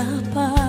Apa.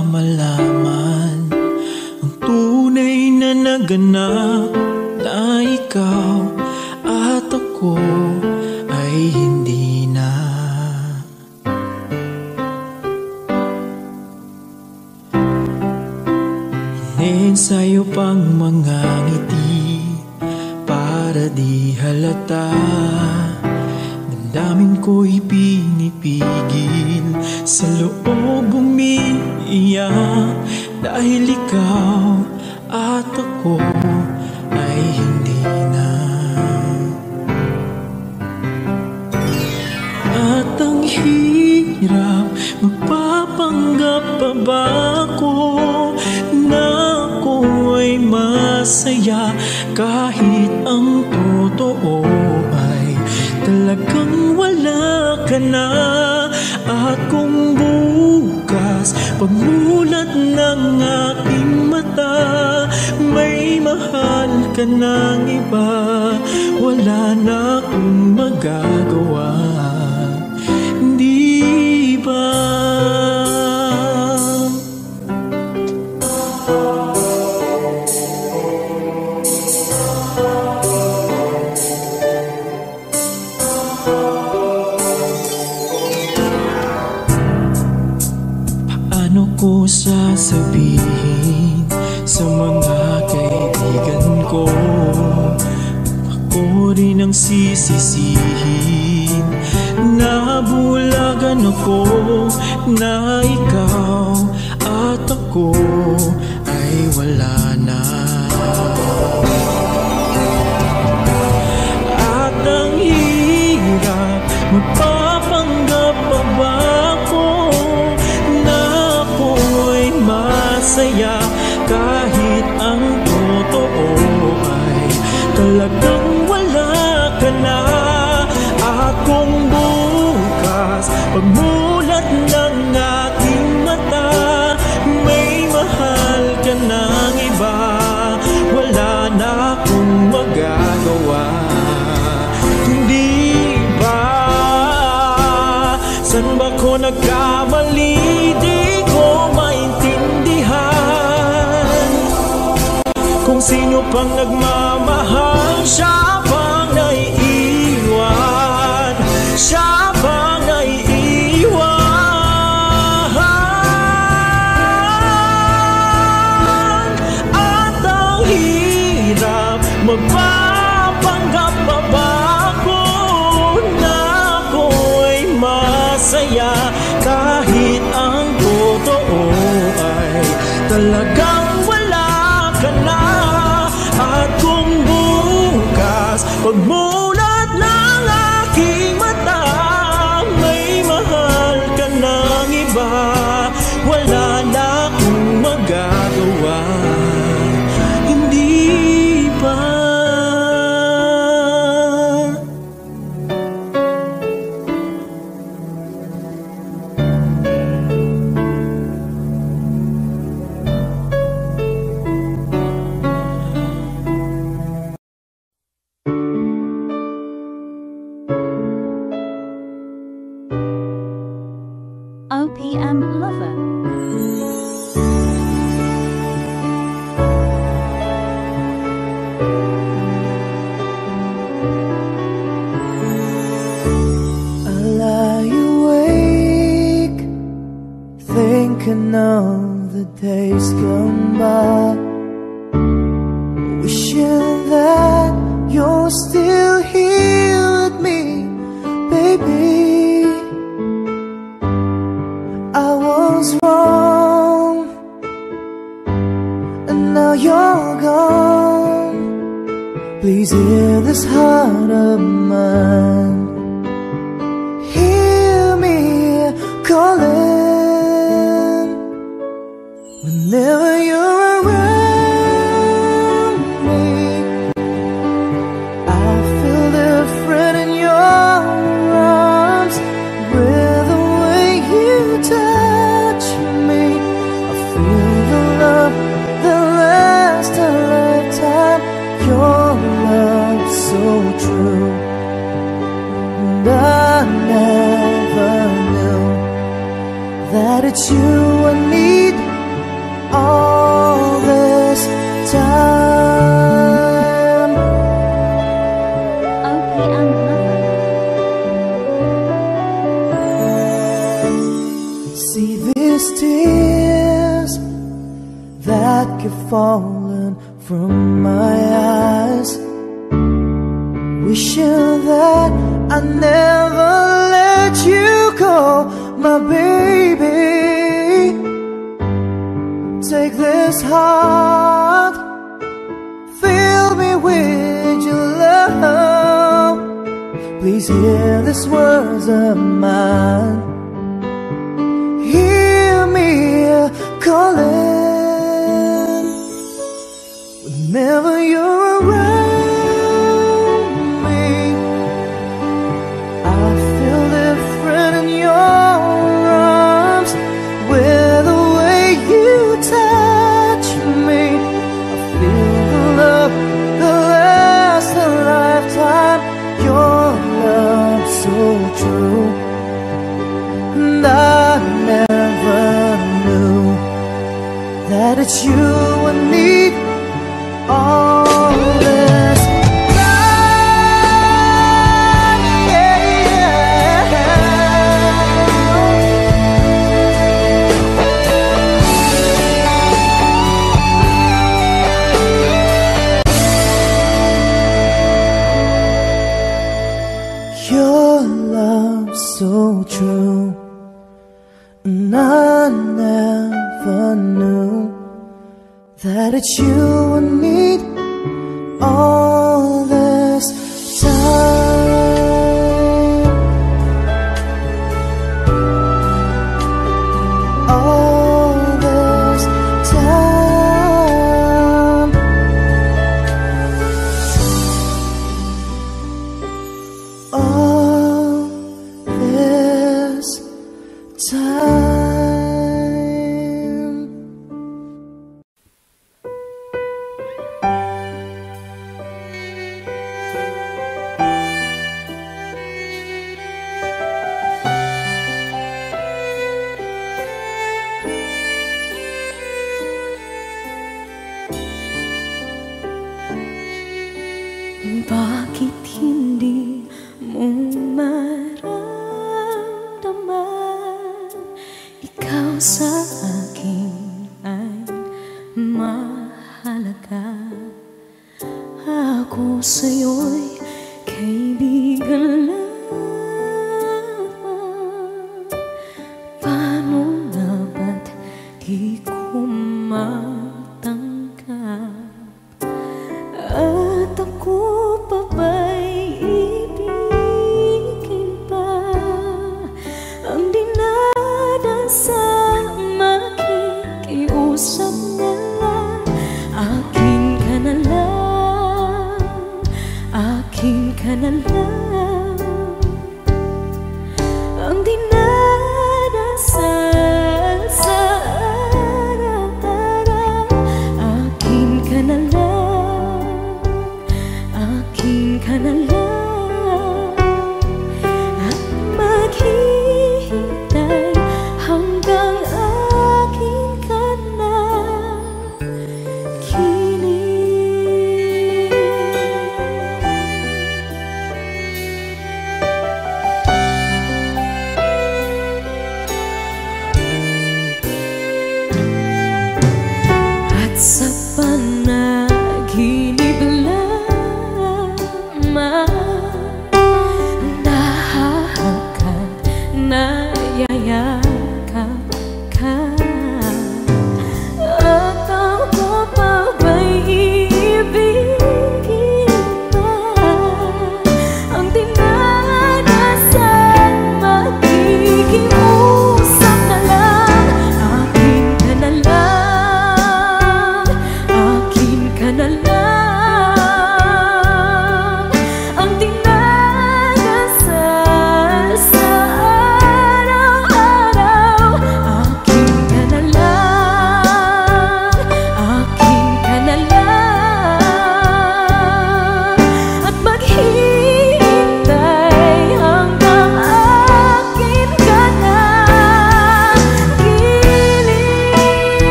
Nila malaman Ang tunay na naganap na ikaw ikaw at ako ay hindi na. At ang hirap Magpapanggap pa ba ako Na ako ay masaya Kahit ang totoo ay Talagang wala ka na? At kung bukas Pagmulat ng ka ng iba. Wala na akong magagawa rin ang sisisihin Nabulagan ako na ikaw at ako pang nagmamahal Siya Whenever you're around me, I feel different in your arms. With the way you touch me, I feel the love that lasts a lifetime. Your love so true, and I never knew that it's you. I never let you go, my baby. Take this heart, fill me with your love. Please hear these words of mine And I never knew that it's you I need. Oh.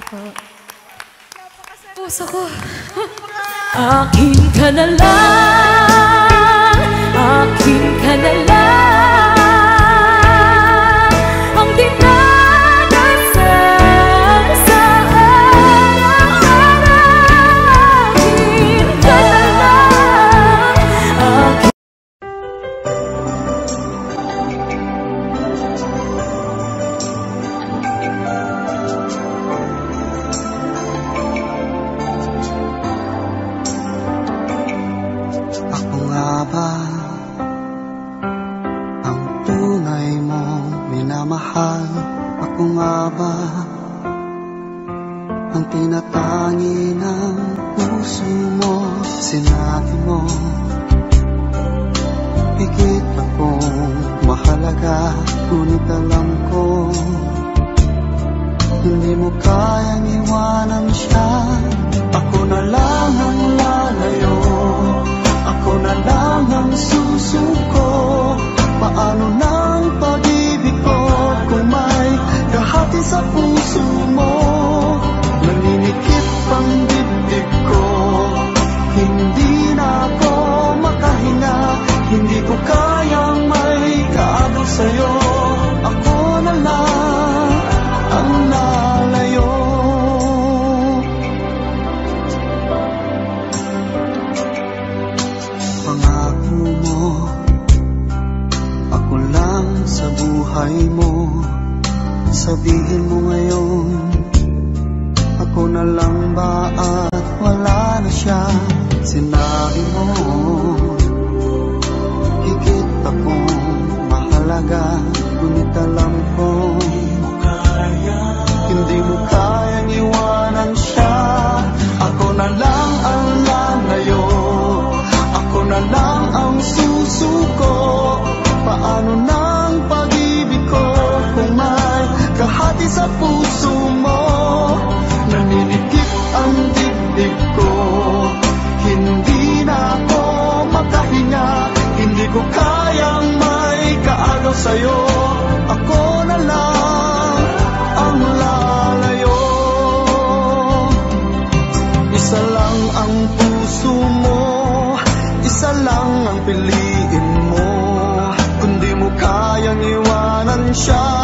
Thank po. Puso ko. Akin ka na lang, akin ka na lang. puso Paano ng pag-ibig ko Kung may sa puso mo? Naninikip ang dibdib ko Hindi na ako makahinga Hindi ko kayang may kaagaw sa'yo. Ako na lang shot.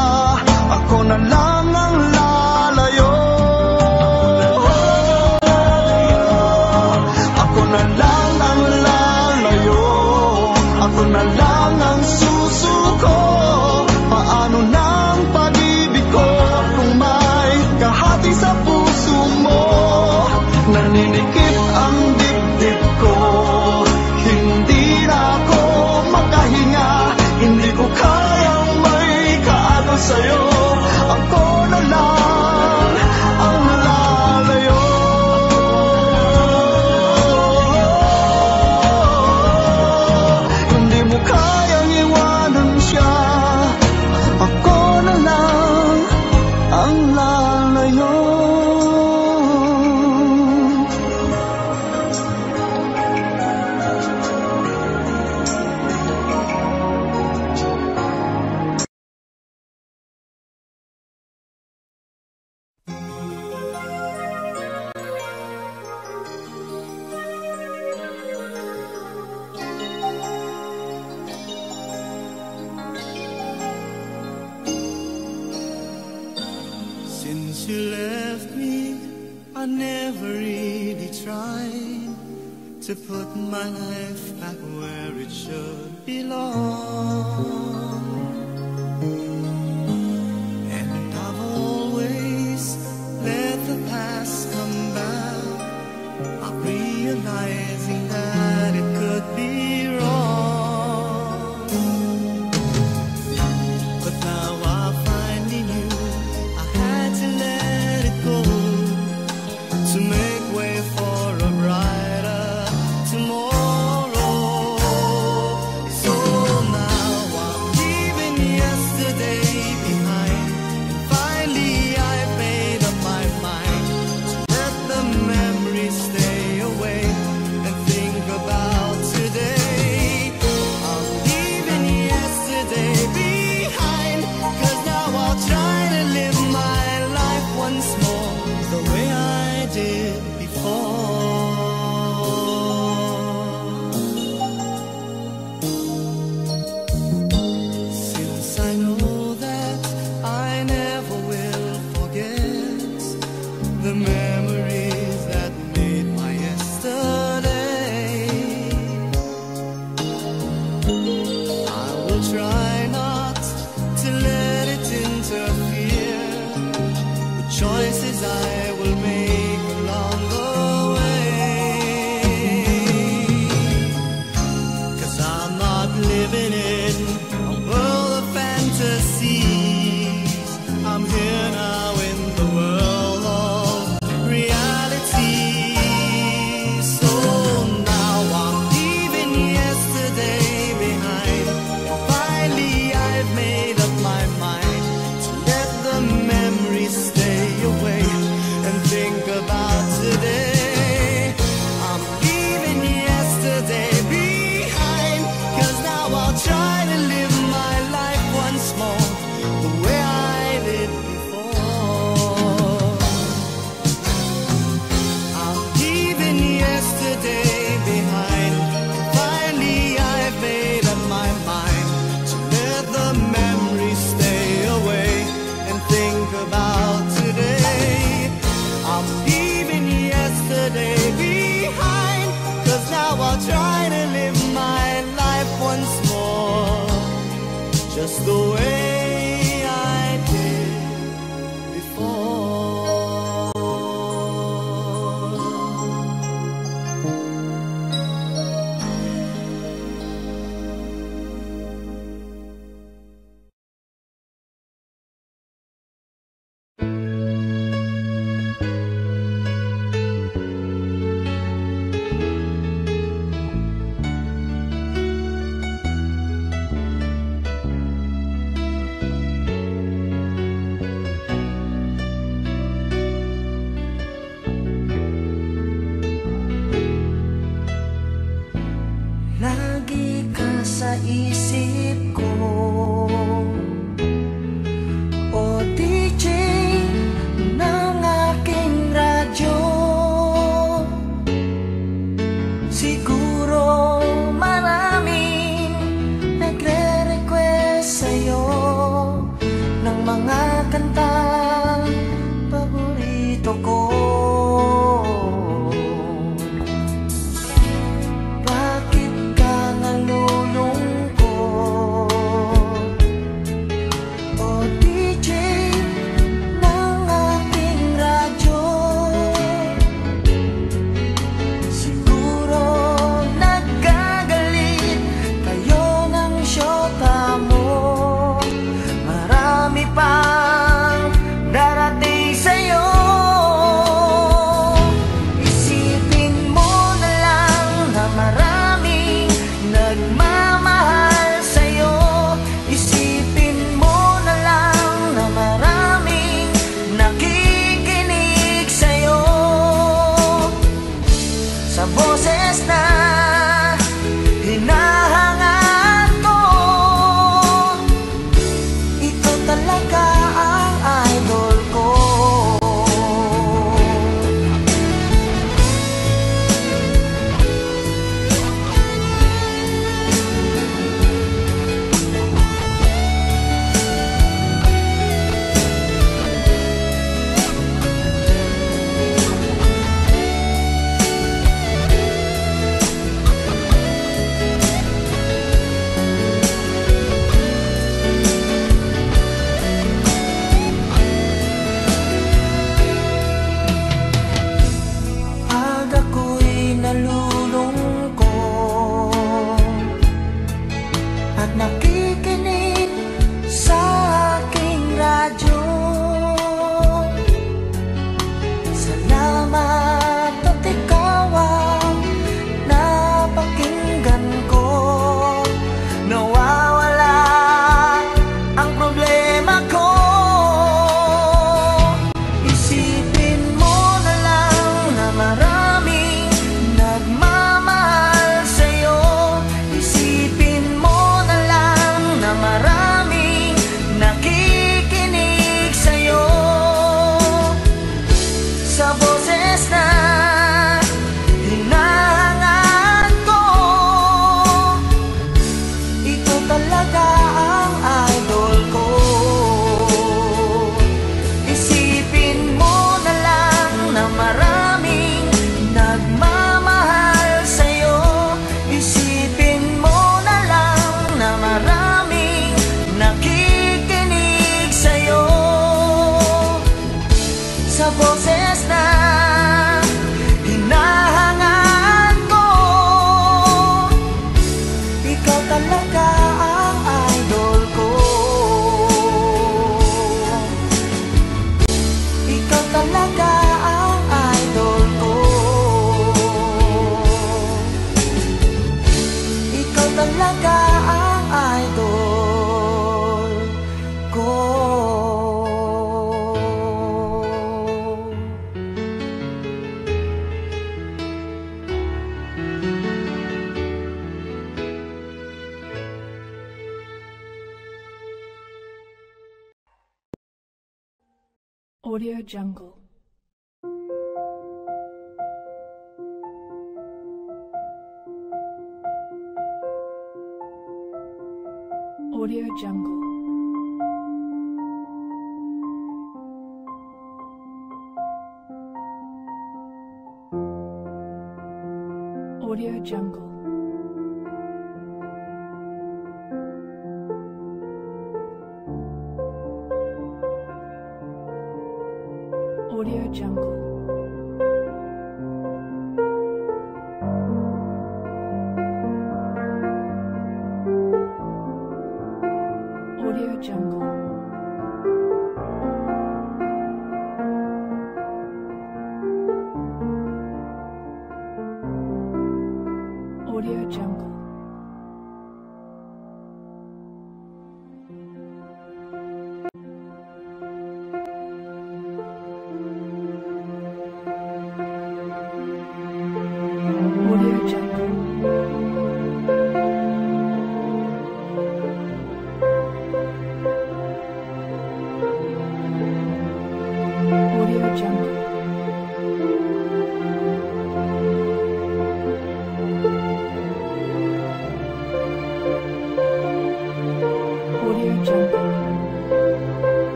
Audio Jungle.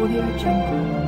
我的珍贵。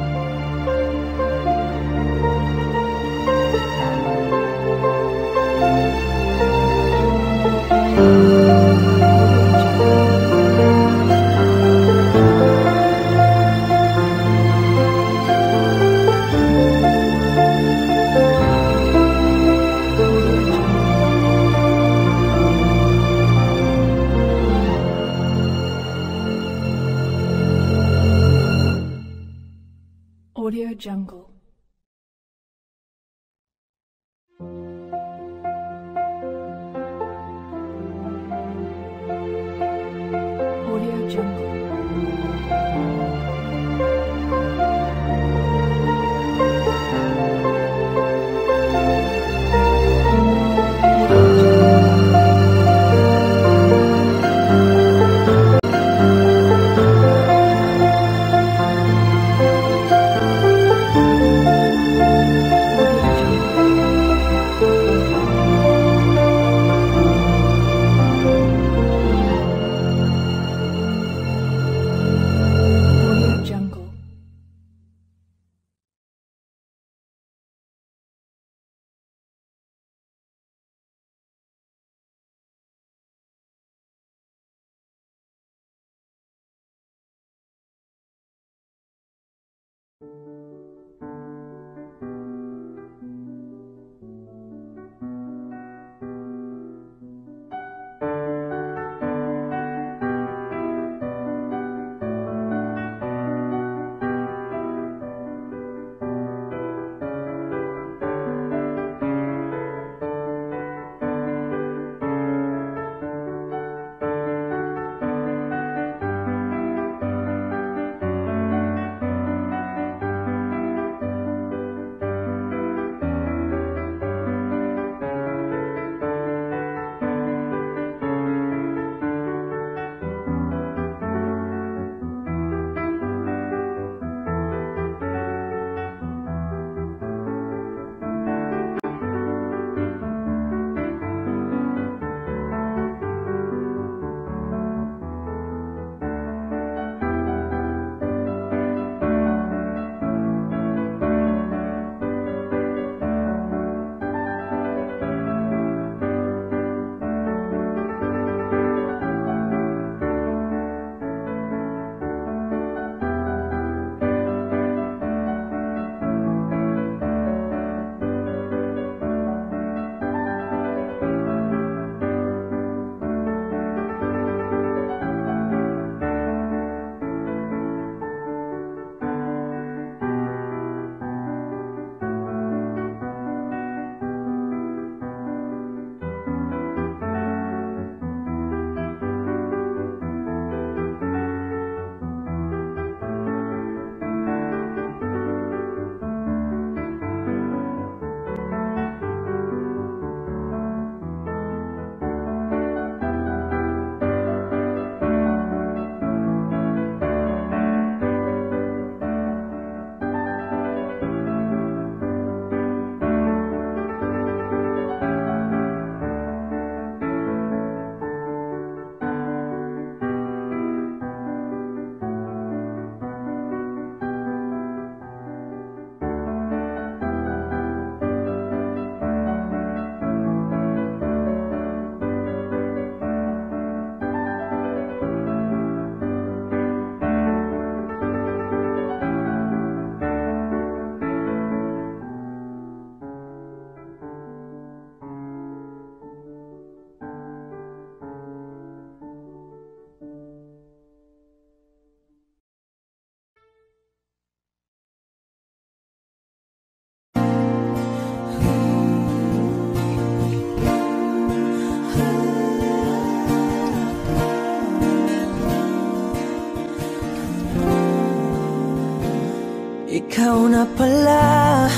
Ikaw na pala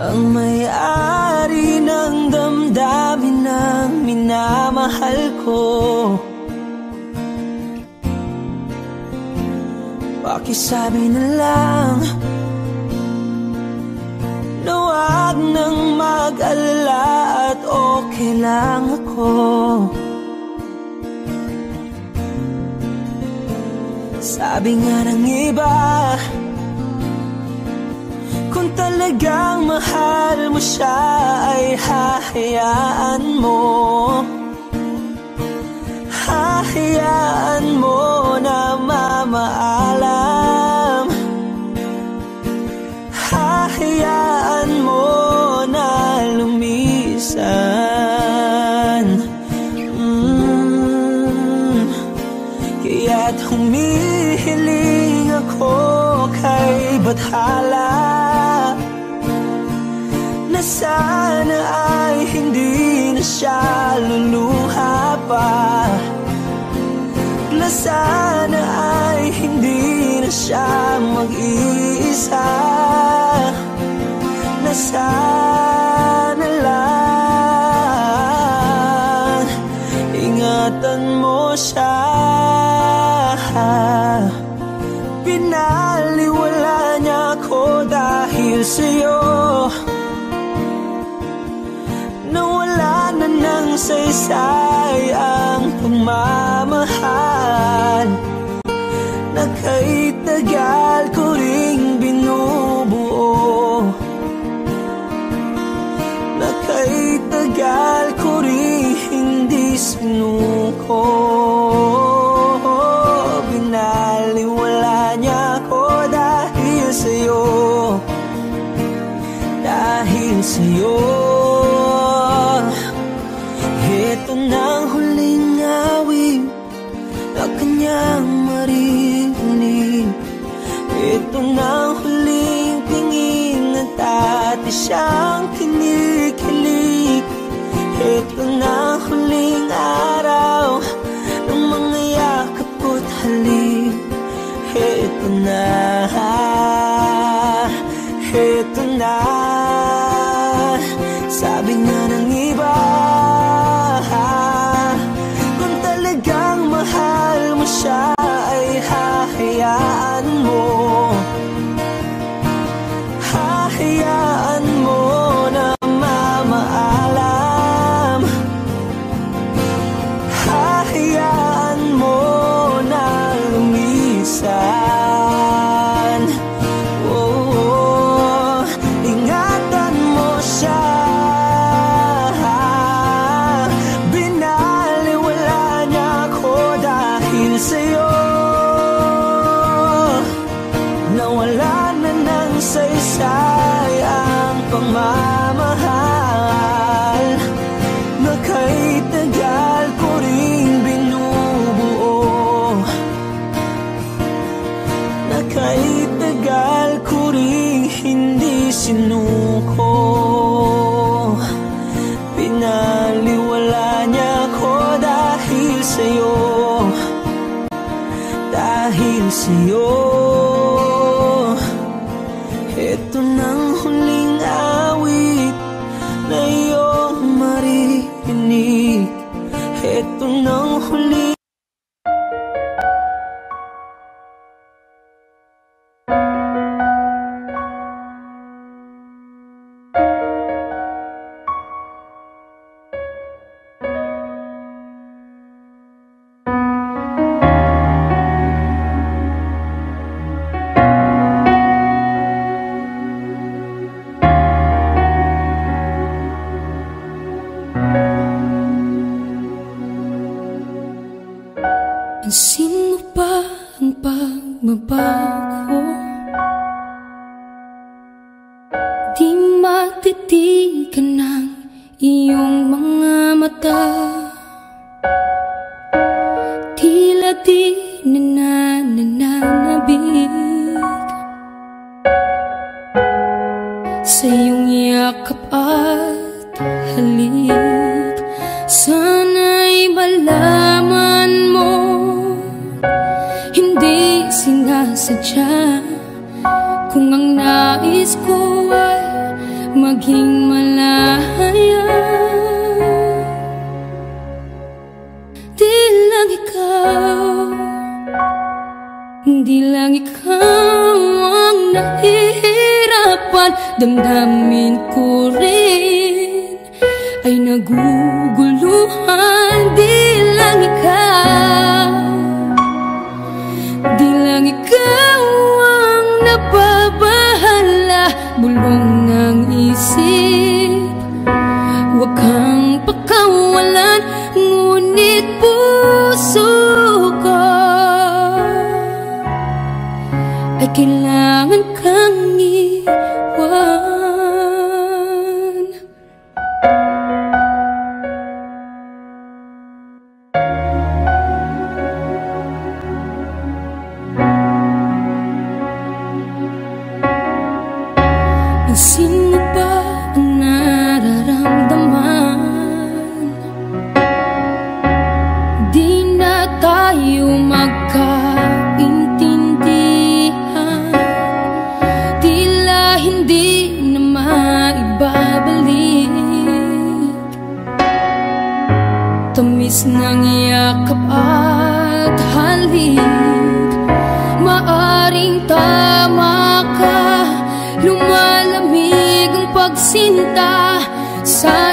Ang may-ari ng damdamin ng minamahal ko. Pakisabi na lang Na wag nang mag-alala at okay lang ako Sabi nga ng iba Kung talagang mahal mo siya ay hahayaan mo. Hahayaan mo na mamaalam Bathala Na sana ay hindi na siya luluha pa. Na sana ay hindi na siya mag-iisa. Na sana ng saysay ang pagmamahal. Na kahit tagal ko ring binubuo. Na kahit tagal ko ring hindi sinuko Na ang huling awit Na kanyang maririnig. Ito na huling tingin At dati siyang pagbabago? Di cinta. Sa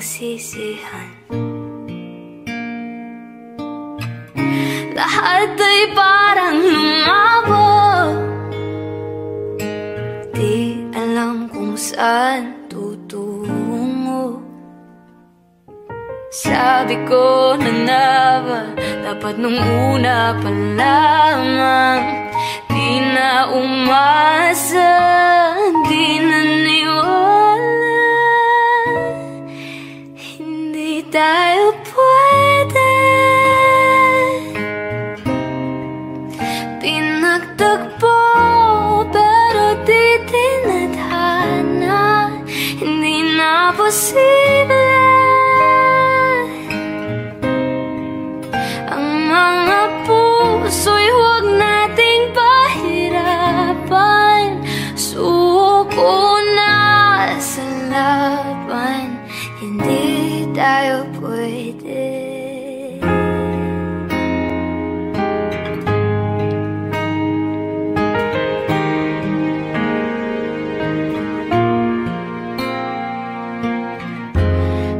pagsisihan Lahat ay parang lumabo Di alam kung saan tutungo. Sabi ko na naman Dapat nung una pa lamang Di na umasa. tayo pwede Pinagtagpo pero di tinadhana Hindi na posible dial puede.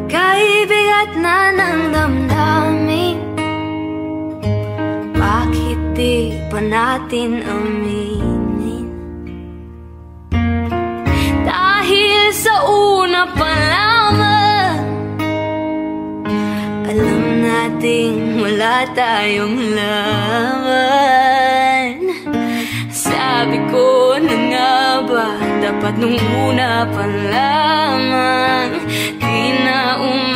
Kaibigat na ng damdamin Bakit di natin amin? tayong laman Sabi ko na nga ba Dapat nung una pa lamang Di na umalas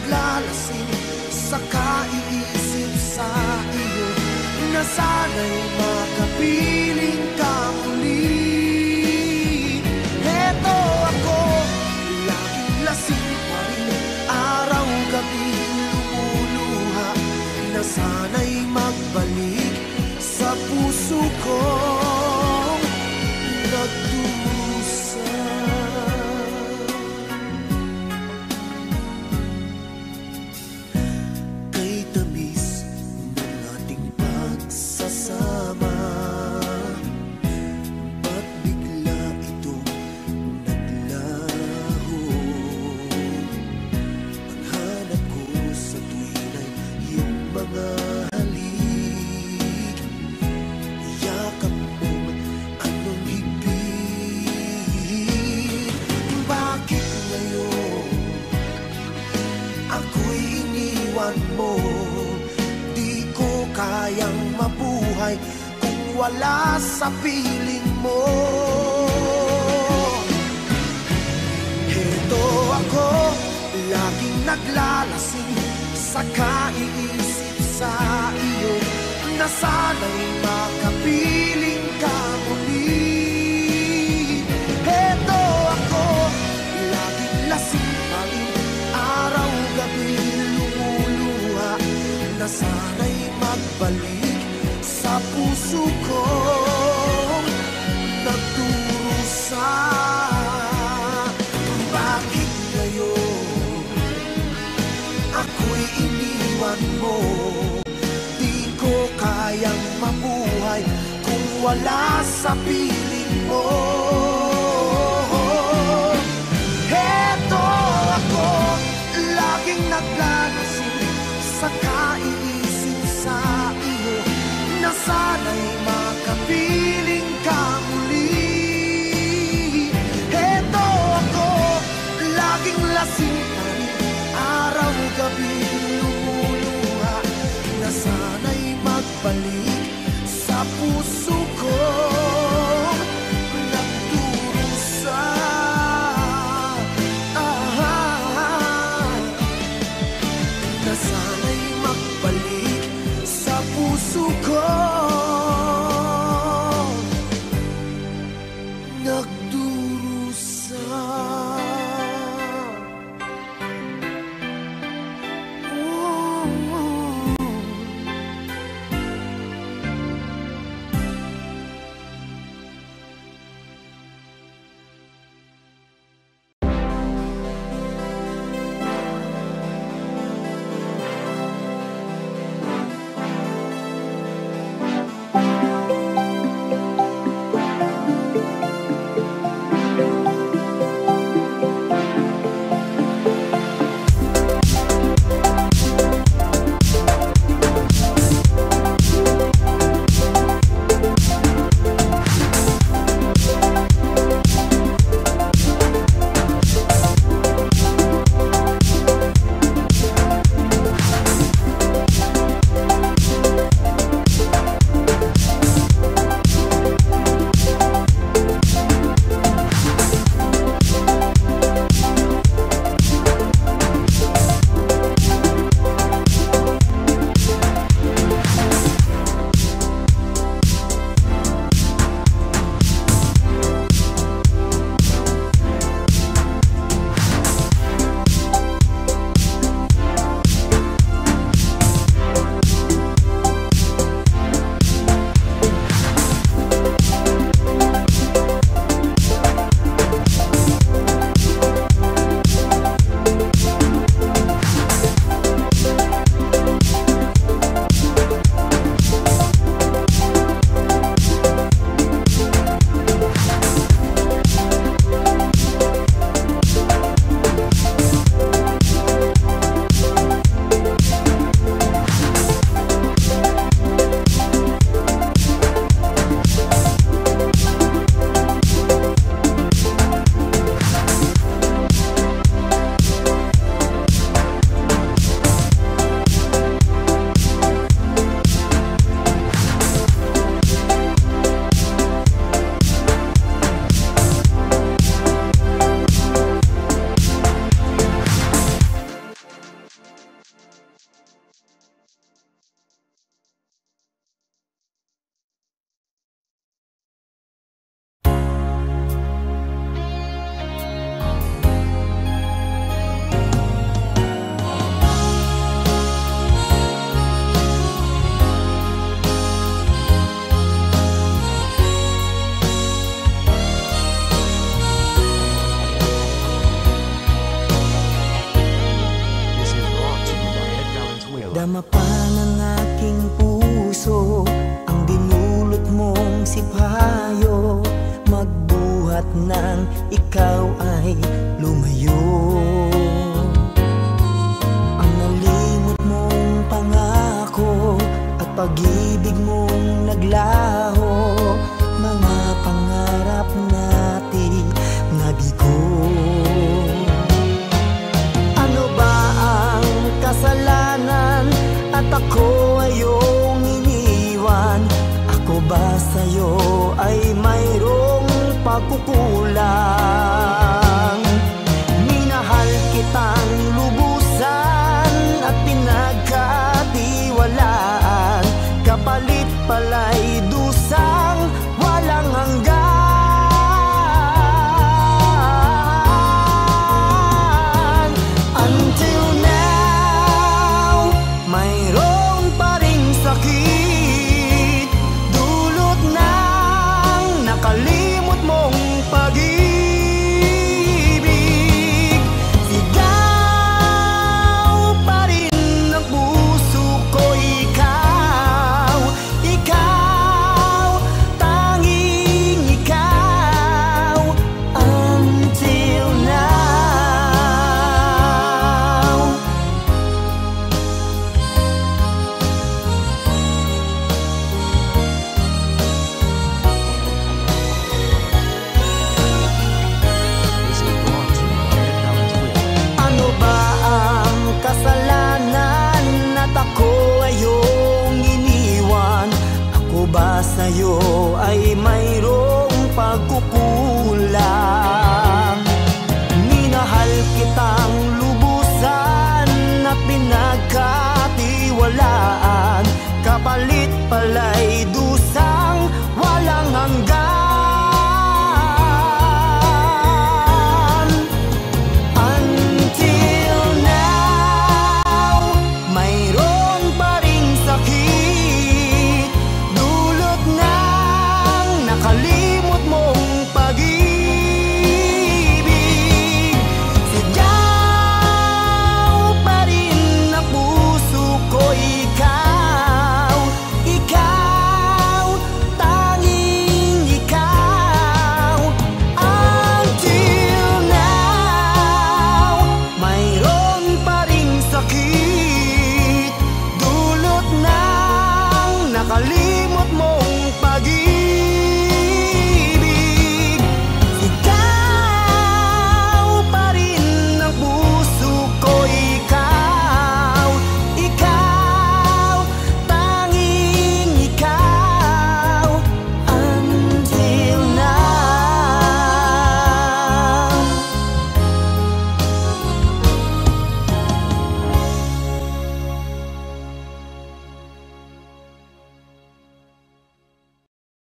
naglalasing Sa kaiisip sa iyo Na sana'y makapiling ka muli. Heto ako, laging lasing pa rin Araw-gabi lumuluha Na sana'y magbalik sa puso kong wala sa piling mo. Heto ako, laging naglalasing Sa kaiisip sa iyo Na sana'y makapiling ka muli. Heto ako, laging lasing pa rin Araw-gabi lumuluha Na sana'y magbalik puso ko Nagdurusa Bakit ngayon Ako'y iniwan mo. Di ko kayang mabuhay Kung wala sa piling Araw-gabi